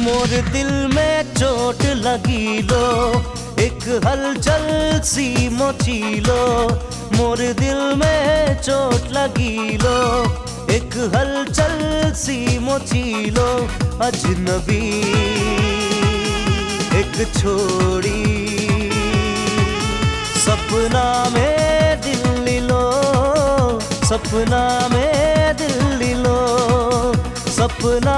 मोर दिल में चोट लगी लो, एक हलचल सी मोची लो। मोर दिल में चोट लगी लो, एक हलचल सी मोची लो। अजनबी, एक छोड़ी, सपना में दिल लो, सपना में दिल्ली लो, सपना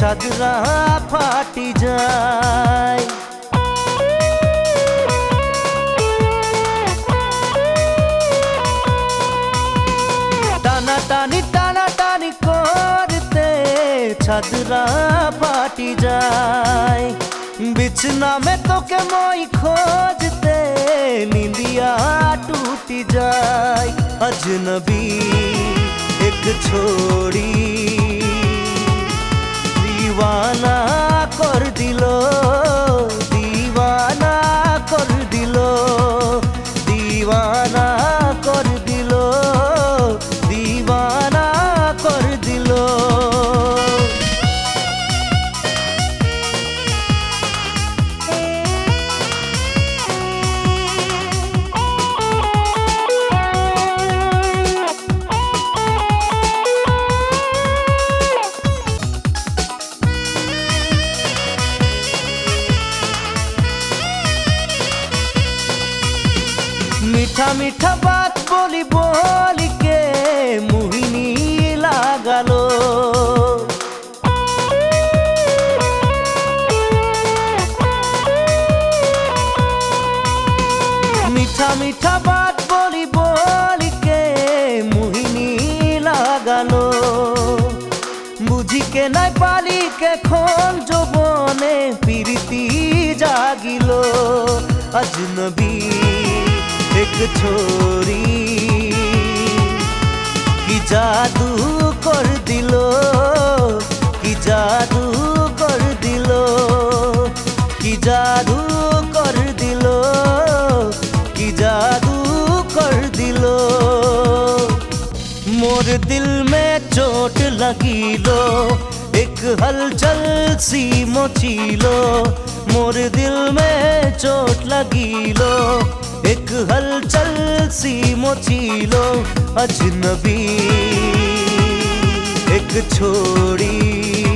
চাদরা ফাটি যায়। টানা টানি যায়। বিছনামে তোকে মই খোঁজতে নিন্দিয়া টুটি যায়। अजनबी छोड़ी মিঠা মিঠা বাত বলি বলিকে মোহিনী লাগাল। মিঠা মিঠা বাত বলি বলিকে মোহিনী লাগাল। বুঝিকে নাই পালিকে খন যৌবনে প্রীতি জাগিল। অজনবী एक छोरी की जादू कर दिलो, की जादू कर दिलो, की जादू कर दिलो, की जादू कर दिलो। मोर दिल में चोट लगी लो एक हलचल सी मोची लो मोर दिल में चोट लगी लो हलचल सी मोची लो अजनबी। एक छोड़ी